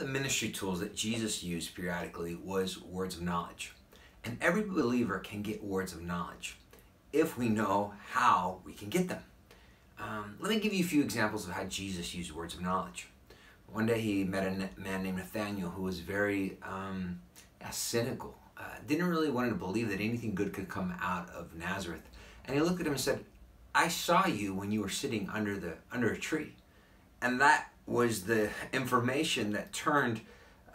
the ministry tools that Jesus used periodically was words of knowledge. And every believer can get words of knowledge if we know how we can get them. Um, let me give you a few examples of how Jesus used words of knowledge. One day he met a man named Nathaniel who was very um, cynical, uh, didn't really want to believe that anything good could come out of Nazareth. And he looked at him and said, I saw you when you were sitting under the under a tree. And that was the information that turned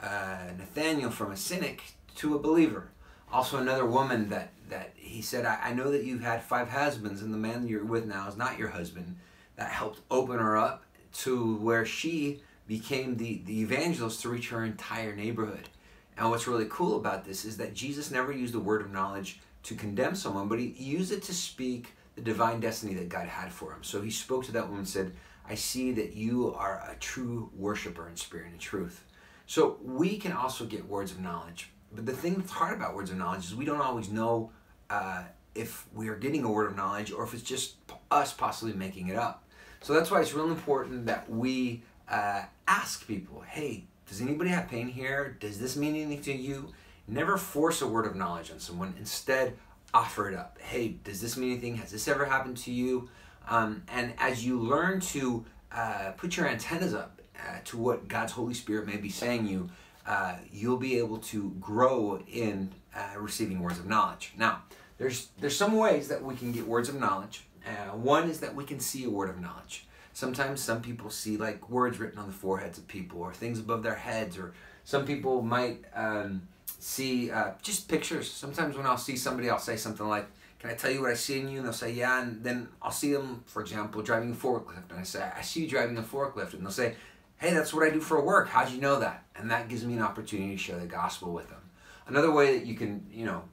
uh, Nathaniel from a cynic to a believer. Also, another woman that, that he said, I, I know that you've had five husbands, and the man you're with now is not your husband. That helped open her up to where she became the, the evangelist to reach her entire neighborhood. And what's really cool about this is that Jesus never used the word of knowledge to condemn someone, but he used it to speak the divine destiny that God had for him. So he spoke to that woman and said, I see that you are a true worshiper in spirit and truth. So we can also get words of knowledge. But the thing that's hard about words of knowledge is we don't always know uh, if we are getting a word of knowledge or if it's just us possibly making it up. So that's why it's real important that we uh, ask people, hey, does anybody have pain here? Does this mean anything to you? Never force a word of knowledge on someone. Instead, offer it up. Hey, does this mean anything? Has this ever happened to you? Um, and as you learn to uh, put your antennas up uh, to what God's Holy Spirit may be saying you, uh, you'll be able to grow in uh, receiving words of knowledge. Now, there's there's some ways that we can get words of knowledge. Uh, one is that we can see a word of knowledge. Sometimes some people see like words written on the foreheads of people, or things above their heads, or some people might um, see uh, just pictures. Sometimes when I'll see somebody, I'll say something like, "Can I tell you what I see in you?" And they'll say, "Yeah." And then I'll see them, for example, driving a forklift, and I say, "I see you driving a forklift," and they'll say, hey, that's what I do for work. How'd you know that? And that gives me an opportunity to share the gospel with them. Another way that you can, you know,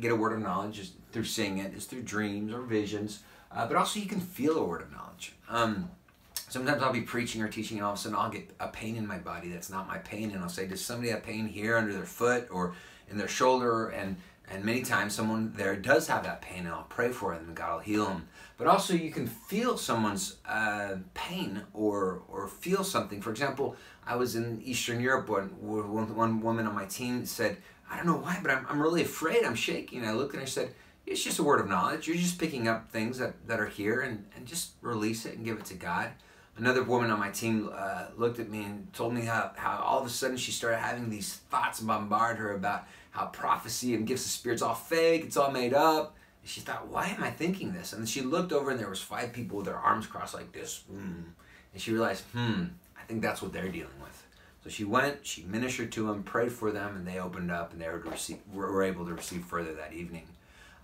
get a word of knowledge is through seeing it, is through dreams or visions, uh, but also you can feel a word of knowledge. Um, sometimes I'll be preaching or teaching, and all of a sudden I'll get a pain in my body that's not my pain, and I'll say, "Does somebody have pain here under their foot or in their shoulder?" And and many times someone there does have that pain, and I'll pray for them, and God will heal them. But also, you can feel someone's uh, pain or or feel something. For example, I was in Eastern Europe when one, one woman on my team said, "I don't know why, but I'm, I'm really afraid. I'm shaking." And I looked and I said, "It's just a word of knowledge. You're just picking up things that, that are here and, and just release it and give it to God." Another woman on my team uh, looked at me and told me how, how all of a sudden she started having these thoughts bombard her about how prophecy and gifts of spirits all fake, it's all made up. And she thought, why am I thinking this? And she looked over and there was five people with their arms crossed like this. Mm. And she realized, hmm, I think that's what they're dealing with. So she went, she ministered to them, prayed for them, and they opened up and they were, receive, were able to receive further that evening.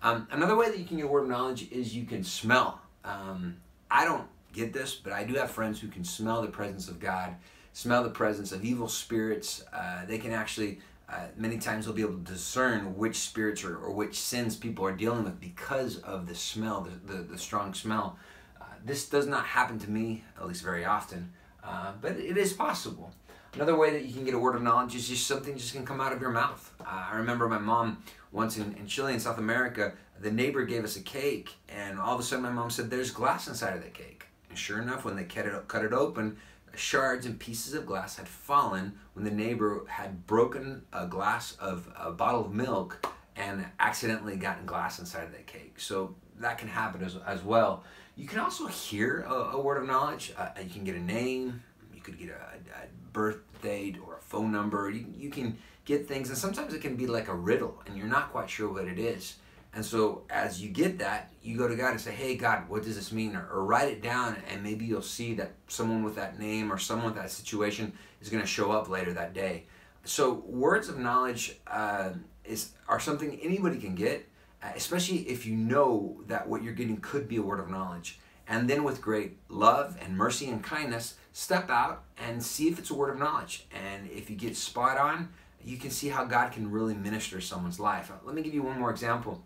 Um, another way that you can get word of knowledge is you can smell. Um, I don't get this, but I do have friends who can smell the presence of God, smell the presence of evil spirits. Uh, they can actually uh, many times they'll be able to discern which spirits or, or, which sins people are dealing with because of the smell, the, the, the strong smell. Uh, this does not happen to me, at least very often, uh, but it is possible. Another way that you can get a word of knowledge is just something just can come out of your mouth. Uh, I remember my mom once in, in Chile in South America, the neighbor gave us a cake, and all of a sudden my mom said, There's glass inside of the cake. And sure enough, when they cut it, cut it open, shards and pieces of glass had fallen when the neighbor had broken a glass of a bottle of milk and accidentally gotten glass inside of that cake. So that can happen as, as well. You can also hear a, a word of knowledge. Uh, you can get a name. You could get a, a birth date or a phone number. You, you can get things, and sometimes it can be like a riddle, and you're not quite sure what it is. And so as you get that, you go to God and say, hey, God, what does this mean? Or, or, write it down, and maybe you'll see that someone with that name or someone with that situation is going to show up later that day. So words of knowledge uh, is are something anybody can get, uh, especially if you know that what you're getting could be a word of knowledge. And then with great love and mercy and kindness, step out and see if it's a word of knowledge. And if you get spot on, you can see how God can really minister someone's life. Let me give you one more example.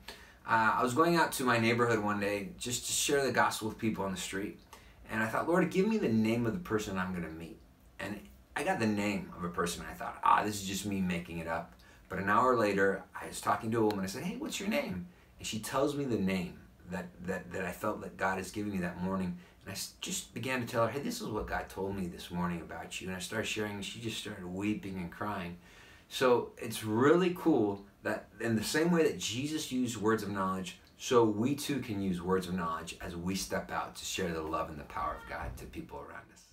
Uh, I was going out to my neighborhood one day just to share the gospel with people on the street. And I thought, Lord, give me the name of the person I'm going to meet. And I got the name of a person. I thought, ah, this is just me making it up. But an hour later, I was talking to a woman. I said, hey, what's your name? And she tells me the name that, that, that I felt that God has given me that morning. And I just began to tell her, hey, this is what God told me this morning about you. And I started sharing, and she just started weeping and crying. So it's really cool that in the same way that Jesus used words of knowledge, so we too can use words of knowledge as we step out to share the love and the power of God to people around us.